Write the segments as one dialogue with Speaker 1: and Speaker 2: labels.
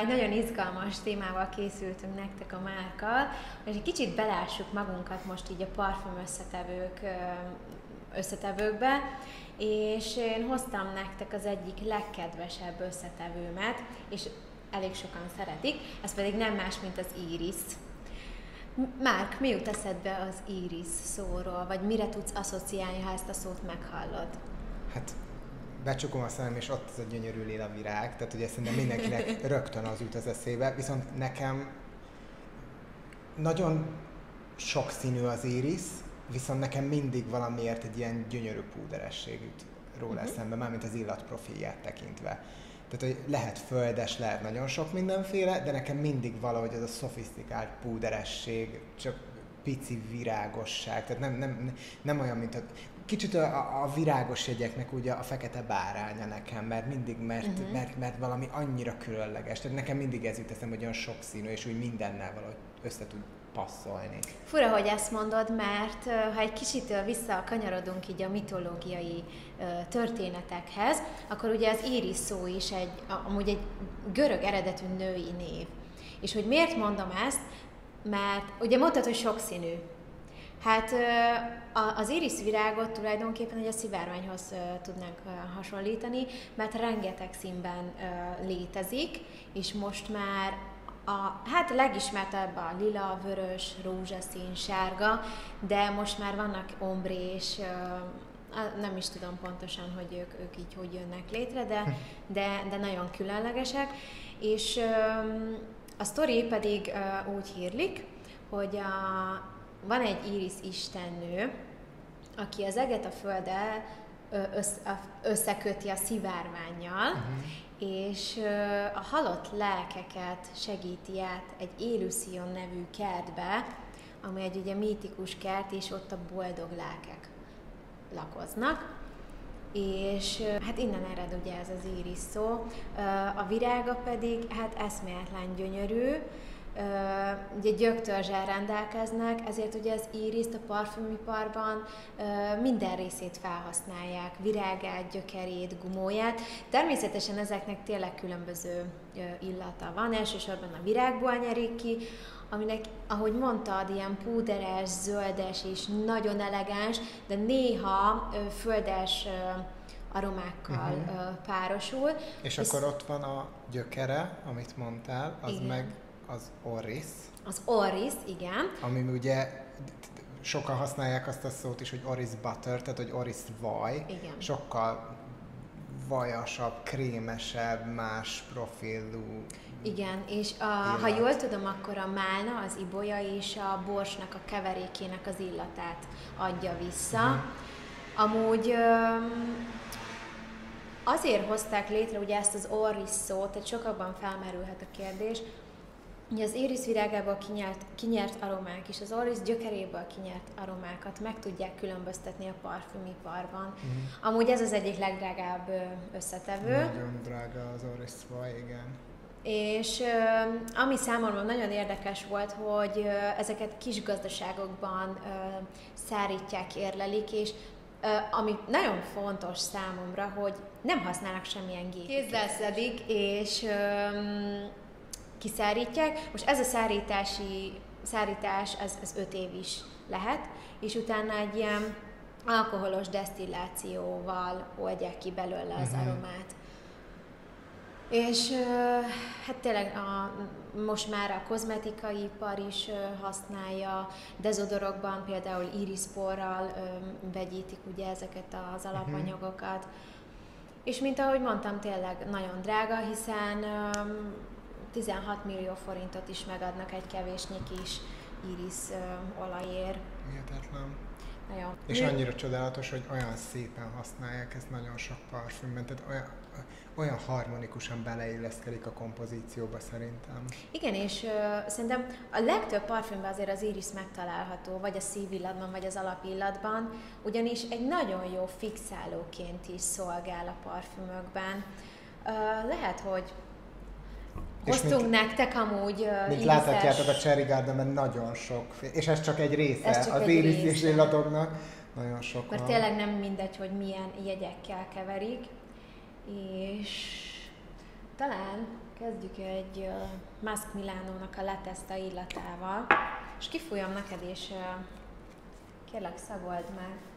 Speaker 1: Egy nagyon izgalmas témával készültünk nektek a márkal, és egy kicsit belássuk magunkat most így a parfüm összetevők összetevőkbe, és én hoztam nektek az egyik legkedvesebb összetevőmet, és elég sokan szeretik, ez pedig nem más, mint az iris. Márk, mi jut eszedbe az iris szóról, vagy mire tudsz asszociálni, ha ezt a szót meghallod?
Speaker 2: Hát becsukom a szemem, és ott az a gyönyörű lila virág, tehát ugye szerintem mindenkinek rögtön az jut az eszébe, viszont nekem nagyon sok színű az iris, viszont nekem mindig valamiért egy ilyen gyönyörű púderesség jut róla uh-huh. eszembe, mármint az illatprofilját tekintve. Tehát, hogy lehet földes, lehet nagyon sok mindenféle, de nekem mindig valahogy az a szofisztikált púderesség, csak pici virágosság, tehát nem, nem, nem olyan, mint a, kicsit a, a virágos jegyeknek ugye a fekete báránya nekem, mert mindig, mert, uh-huh. mert, mert valami annyira különleges. Tehát nekem mindig ez jut eszem, hogy olyan sokszínű, és úgy mindennel valahogy össze tud passzolni.
Speaker 1: Fura, hogy ezt mondod, mert ha egy kicsit visszakanyarodunk így a mitológiai történetekhez, akkor ugye az Iris szó is egy, amúgy egy görög eredetű női név. És hogy miért mondom ezt? Mert ugye mondtad, hogy sokszínű. Hát az iris virágot tulajdonképpen egy a szivárványhoz tudnánk hasonlítani, mert rengeteg színben létezik, és most már a, hát legismertebb a lila, vörös, rózsaszín, sárga, de most már vannak ombrés, nem is tudom pontosan, hogy ők, ők így hogy jönnek létre, de, de, de nagyon különlegesek. És a sztori pedig úgy hírlik, hogy a, van egy Iris istennő, aki az eget a földdel összeköti a szivárványjal, uh-huh. és a halott lelkeket segíti át egy Élőszion nevű kertbe, ami egy ugye mítikus kert, és ott a boldog lelkek lakoznak. És hát innen ered ugye ez az íris szó. A virága pedig hát eszméletlen gyönyörű, ugye gyöktörzsel rendelkeznek, ezért ugye az iriszt a parfümiparban minden részét felhasználják, virágát, gyökerét, gumóját. Természetesen ezeknek tényleg különböző illata van, elsősorban a virágból nyerik ki, aminek, ahogy mondtad, ilyen púderes, zöldes és nagyon elegáns, de néha földes aromákkal uh-huh. párosul.
Speaker 2: És, és akkor ott van a gyökere, amit mondtál, az igen. meg az Oris.
Speaker 1: Az Oris, igen.
Speaker 2: Ami ugye sokan használják azt a szót is, hogy Oris butter, tehát hogy Oris vaj.
Speaker 1: Igen.
Speaker 2: Sokkal vajasabb, krémesebb, más profilú.
Speaker 1: Igen, és a, ha jól tudom, akkor a málna, az ibolya és a borsnak a keverékének az illatát adja vissza. Uh-huh. Amúgy azért hozták létre ugye ezt az Oris szót, tehát sokakban felmerülhet a kérdés, Ugye az éris virágából kinyert, kinyert aromák és az oris gyökeréből kinyert aromákat meg tudják különböztetni a parfümiparban. Mm. Amúgy ez az egyik legdrágább összetevő.
Speaker 2: Nagyon drága az oris vaj, igen.
Speaker 1: És ami számomra nagyon érdekes volt, hogy ezeket kis gazdaságokban szárítják, érlelik, és ami nagyon fontos számomra, hogy nem használnak semmilyen gépet. Kézzel szedik, és kiszárítják. Most ez a szárítási, szárítás, ez, ez öt év is lehet, és utána egy ilyen alkoholos desztillációval oldják ki belőle az uh-huh. aromát. És hát tényleg a, most már a kozmetikai ipar is használja, dezodorokban például irisporral vegyítik ugye ezeket az mhm. alapanyagokat. Uh-huh. És mint ahogy mondtam, tényleg nagyon drága, hiszen 16 millió forintot is megadnak egy kevésnyi kis iris olajér.
Speaker 2: Hihetetlen. Nagyon. És annyira csodálatos, hogy olyan szépen használják ezt nagyon sok parfümben, tehát olyan, olyan harmonikusan beleilleszkedik a kompozícióba szerintem.
Speaker 1: Igen, és uh, szerintem a legtöbb parfümben azért az iris megtalálható, vagy a szívillatban, vagy az alapillatban, ugyanis egy nagyon jó fixálóként is szolgál a parfümökben. Uh, lehet, hogy Hoztunk mint, nektek amúgy uh,
Speaker 2: Mint láthatjátok a Cherry Gardenben nagyon sok, és ez csak egy része ez csak az éris illatoknak. Nagyon sok
Speaker 1: Mert van. tényleg nem mindegy, hogy milyen jegyekkel keverik, és talán kezdjük egy uh, Musk Milánónak a leteszta illatával, és kifújom neked, és uh, kérlek szagold meg.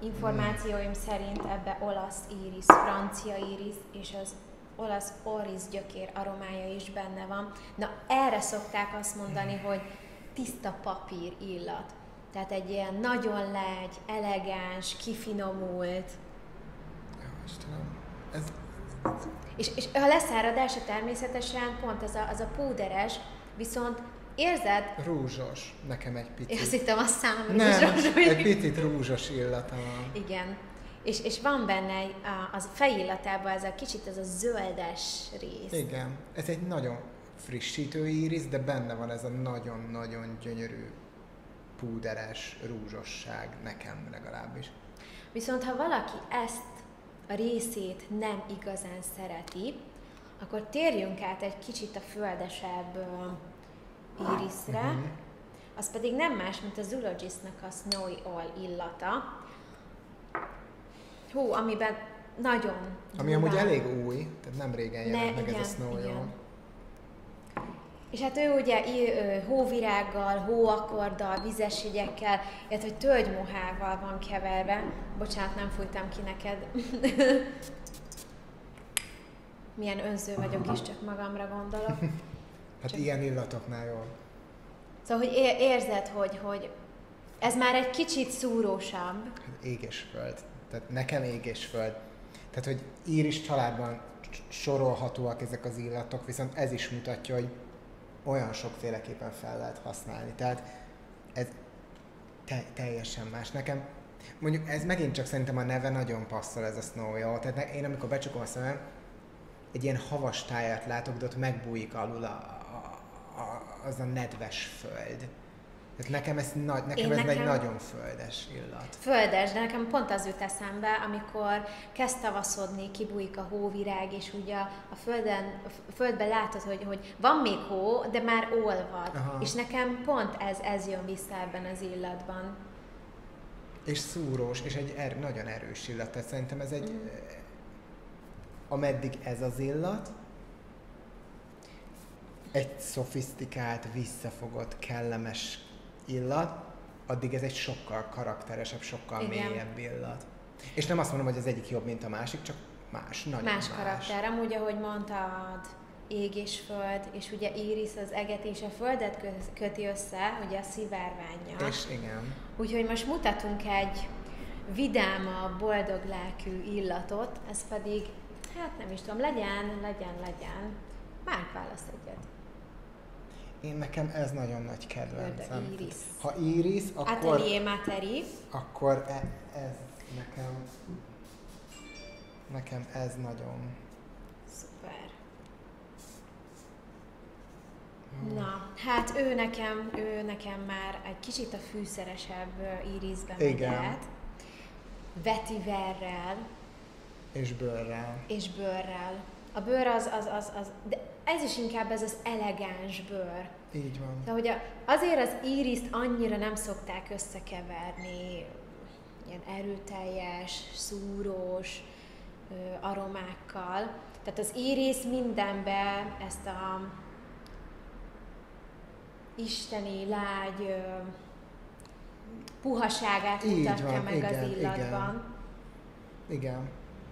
Speaker 1: Információim szerint ebbe olasz íris, francia íris és az olasz oris gyökér aromája is benne van. Na erre szokták azt mondani, hogy tiszta papír illat. Tehát egy ilyen nagyon legy, elegáns, kifinomult.
Speaker 2: Jó, Istenem. Ez,
Speaker 1: És, és a leszáradása természetesen pont az a, az a púderes, viszont érzed,
Speaker 2: rúzsos. Nekem egy
Speaker 1: én azt
Speaker 2: picit.
Speaker 1: hittem a szám
Speaker 2: Nem,
Speaker 1: rúzsos,
Speaker 2: egy picit rúzsos illata van.
Speaker 1: Igen. És, és van benne a, az fejillatában ez a kicsit ez a zöldes rész.
Speaker 2: Igen. Ez egy nagyon frissítő íris, de benne van ez a nagyon-nagyon gyönyörű púderes rúzsosság, nekem legalábbis.
Speaker 1: Viszont ha valaki ezt a részét nem igazán szereti, akkor térjünk át egy kicsit a földesebb íriszre,
Speaker 2: Mhm.
Speaker 1: az pedig nem más, mint a Zoologistnak a Snowy All illata. Hú, amiben nagyon
Speaker 2: Ami amúgy
Speaker 1: durván-
Speaker 2: elég új, tehát nem régen
Speaker 1: Ne,
Speaker 2: jelent meg
Speaker 1: igen,
Speaker 2: ez a Snow
Speaker 1: igen.
Speaker 2: Yellow.
Speaker 1: És hát ő ugye hóvirággal, hóakorddal, vizes jegyekkel, illetve tölgymohával van keverve. Bocsánat, nem fújtam ki neked. Milyen önző vagyok, és csak magamra gondolok.
Speaker 2: Hát
Speaker 1: Csak-
Speaker 2: ilyen illatoknál jól.
Speaker 1: Szóval, hogy érzed, hogy, hogy ez már egy kicsit szúrósabb.
Speaker 2: Hát ég és föld. Tehát nekem ég és föld. Tehát, hogy íris családban sorolhatóak ezek az illatok, viszont ez is mutatja, hogy olyan sokféleképpen fel lehet használni. Tehát ez te- teljesen más. Nekem mondjuk ez megint csak szerintem a neve nagyon passzol ez a Snow Yellow. Tehát én amikor becsukom a szemem, egy ilyen havas tájat látok, de ott megbújik alul a, az a nedves föld. Tehát nekem ez, nagy, nekem
Speaker 1: Én
Speaker 2: ez
Speaker 1: nekem-
Speaker 2: egy nagyon földes illat.
Speaker 1: Földes, de nekem pont az jut eszembe, amikor kezd tavaszodni, kibújik a hóvirág, és ugye a, a földön, a földben látod, hogy, hogy van még hó, de már olvad.
Speaker 2: Aha.
Speaker 1: És nekem pont ez, ez jön vissza ebben az illatban.
Speaker 2: És szúrós, és egy er, nagyon erős illat. Tehát szerintem ez egy, mm. ameddig ez az illat, egy szofisztikált, visszafogott, kellemes illat, addig ez egy sokkal karakteresebb, sokkal
Speaker 1: Igen.
Speaker 2: mélyebb illat. És nem azt mondom, hogy az egyik jobb, mint a másik, csak más, nagyon
Speaker 1: Más
Speaker 2: más.
Speaker 1: karakter. Amúgy, ahogy mondtad, ég és föld, és ugye Iris az eget és a földet kö- köti össze, ugye a szivárványjal.
Speaker 2: És igen.
Speaker 1: Úgyhogy most mutatunk egy vidáma, boldog lelkű illatot, ez pedig, hát nem is tudom, legyen, legyen, legyen. Márk válasz egyet.
Speaker 2: Én nekem ez nagyon nagy kedvencem.
Speaker 1: Iris.
Speaker 2: Ha Iris, akkor,
Speaker 1: Atelier Materi.
Speaker 2: akkor e, ez nekem, nekem ez nagyon
Speaker 1: Szuper. Na, hát ő nekem, ő nekem már egy kicsit a fűszeresebb ö, írizben
Speaker 2: Igen.
Speaker 1: Vetiverrel
Speaker 2: és bőrrel.
Speaker 1: és bőrrel. A bőr az, az, az, az, de ez is inkább ez az elegáns bőr.
Speaker 2: Így van.
Speaker 1: De hogy a, azért az íriszt annyira nem szokták összekeverni ilyen erőteljes, szúrós ö, aromákkal. Tehát az íris mindenbe ezt a isteni lágy ö, puhaságát mutatja meg
Speaker 2: igen,
Speaker 1: az
Speaker 2: igen.
Speaker 1: illatban.
Speaker 2: Igen.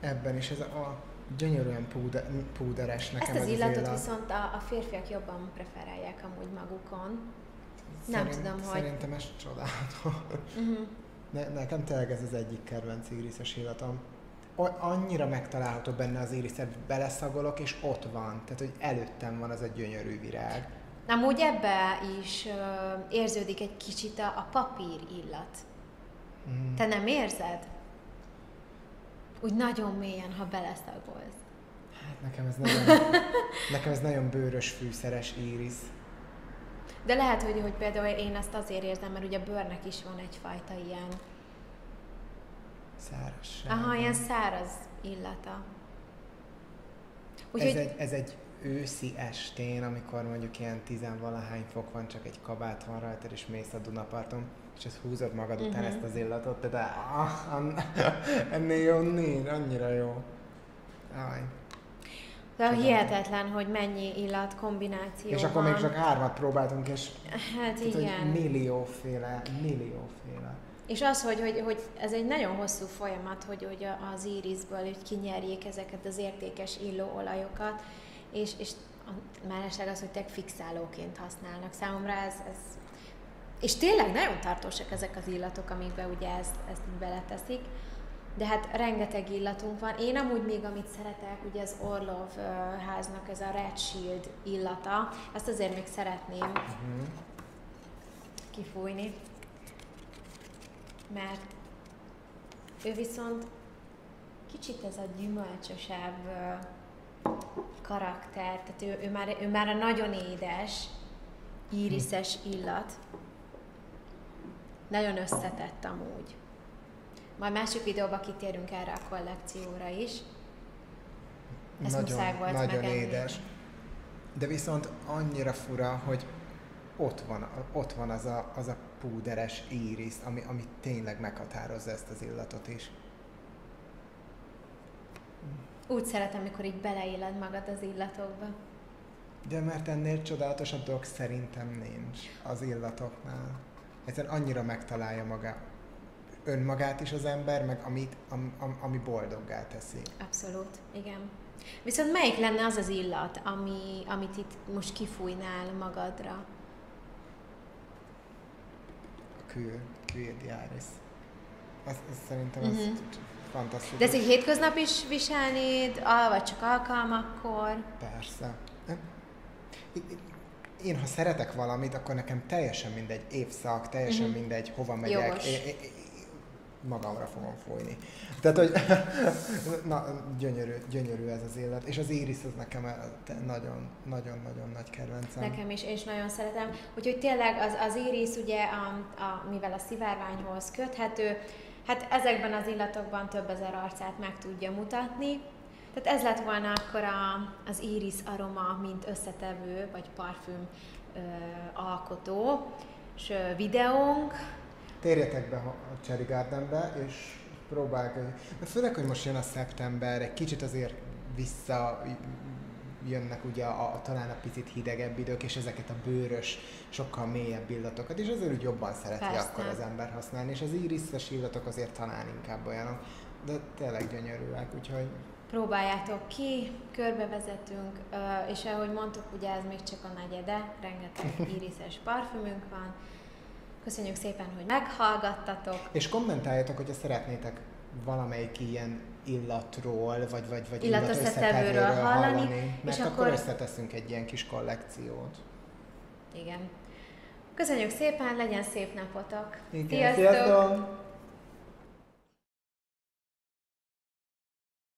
Speaker 2: Ebben is ez a, a gyönyörűen púde, púderes nekem
Speaker 1: Ezt az
Speaker 2: ez
Speaker 1: illatot
Speaker 2: illat.
Speaker 1: viszont a, a férfiak jobban preferálják amúgy magukon. nem
Speaker 2: Szerint-
Speaker 1: tudom, hogy-
Speaker 2: Szerintem ez csodálatos.
Speaker 1: Uh-huh.
Speaker 2: Ne, nekem tényleg ez az egyik kedvenc iriszes illatom. O- annyira megtalálható benne az iriszet, beleszagolok, és ott van. Tehát, hogy előttem van az a gyönyörű virág.
Speaker 1: Amúgy ebbe is ö, érződik egy kicsit a, a papír illat.
Speaker 2: Mm.
Speaker 1: Te nem érzed? Úgy nagyon mélyen, ha beleszagolsz.
Speaker 2: Hát nekem ez nagyon, nekem ez nagyon bőrös, fűszeres írisz.
Speaker 1: De lehet, hogy, hogy például én ezt azért érzem, mert ugye a bőrnek is van egyfajta ilyen,
Speaker 2: Szárazság.
Speaker 1: aha, ilyen száraz illata.
Speaker 2: ez,
Speaker 1: Úgyhogy
Speaker 2: egy, ez egy őszi estén, amikor mondjuk ilyen tizenvalahány fok van, csak egy kabát van rajta, és mész a Dunaparton, és ezt húzod magad uh-huh. után ezt az illatot, de ah, an, ennél jó nincs, annyira jó. Aj.
Speaker 1: De hihetetlen, hogy mennyi illat kombináció
Speaker 2: És akkor
Speaker 1: van.
Speaker 2: még csak hármat próbáltunk, és
Speaker 1: Hát
Speaker 2: tehát,
Speaker 1: igen.
Speaker 2: hogy millióféle, millióféle.
Speaker 1: És az, hogy, hogy, hogy ez egy nagyon hosszú folyamat, hogy, hogy az írisből hogy kinyerjék ezeket az értékes illóolajokat, és, és a mellesleg az, hogy tényleg fixálóként használnak. Számomra ez, ez és tényleg nagyon tartósak ezek az illatok, amikbe ugye ezt, ezt így beleteszik. De hát rengeteg illatunk van. Én amúgy még, amit szeretek, ugye az Orlov háznak ez a Red Shield illata, ezt azért még szeretném kifújni, mert ő viszont kicsit ez a gyümölcsösebb ö, karakter, tehát ő, ő, már, ő már a nagyon édes, íriszes illat. Nagyon összetett amúgy. Majd másik videóban kitérünk erre a kollekcióra is. Ezt muszáj volt
Speaker 2: nagyon
Speaker 1: megenni.
Speaker 2: édes. De viszont annyira fura, hogy ott van, ott van az, a, az a púderes íris, ami, ami tényleg meghatározza ezt az illatot is.
Speaker 1: Úgy szeretem, mikor így beleéled magad az illatokba.
Speaker 2: De mert ennél csodálatosabb dolog szerintem nincs az illatoknál. Egyszerűen annyira megtalálja maga, önmagát is az ember, meg amit, am, am, ami boldoggá teszi.
Speaker 1: Abszolút, igen. Viszont melyik lenne az az illat, ami, amit itt most kifújnál magadra?
Speaker 2: A kül, kül diáris. Az, az szerintem az
Speaker 1: Mhm.
Speaker 2: Fantasztikus.
Speaker 1: De ezt így hétköznap is viselnéd, vagy csak alkalmakkor?
Speaker 2: Persze. Én, ha szeretek valamit, akkor nekem teljesen mindegy évszak, teljesen
Speaker 1: Mhm.
Speaker 2: mindegy, hova megyek.
Speaker 1: Jogos.
Speaker 2: Én, én magamra fogom fújni. Tehát, hogy na, gyönyörű, gyönyörű ez az élet. És az Iris az nekem nagyon-nagyon-nagyon nagy kedvencem.
Speaker 1: Nekem is, és nagyon szeretem. Úgyhogy tényleg az, az iris ugye, a, a, mivel a szivárványhoz köthető, hát ezekben az illatokban több ezer arcát meg tudja mutatni. Tehát ez lett volna akkor a, az iris aroma, mint összetevő, vagy parfüm ö, alkotó, és ö, videónk.
Speaker 2: Térjetek be a Cherry Gardenbe, és próbálj, mert főleg, hogy most jön a szeptember, egy kicsit azért vissza jönnek ugye a, a, talán a picit hidegebb idők, és ezeket a bőrös, sokkal mélyebb illatokat, és azért úgy jobban szereti
Speaker 1: Persze.
Speaker 2: akkor az ember használni, és az iriszes illatok azért talán inkább olyanok, de tényleg gyönyörűek, úgyhogy
Speaker 1: Próbáljátok ki, körbevezetünk, és ahogy mondtuk, ugye ez még csak a negyede, rengeteg iriszes parfümünk van. Köszönjük szépen, hogy meghallgattatok.
Speaker 2: És kommentáljatok, hogyha szeretnétek valamelyik ilyen illatról, vagy, vagy, vagy
Speaker 1: Illatösszetevőről
Speaker 2: illatösszetevőről
Speaker 1: hallani,
Speaker 2: mert
Speaker 1: és
Speaker 2: akkor,
Speaker 1: akkor-
Speaker 2: összeteszünk egy ilyen kis kollekciót.
Speaker 1: Igen. Köszönjük szépen, legyen szép napotok.
Speaker 2: Igen,
Speaker 1: Sziasztok!
Speaker 2: sziasztok!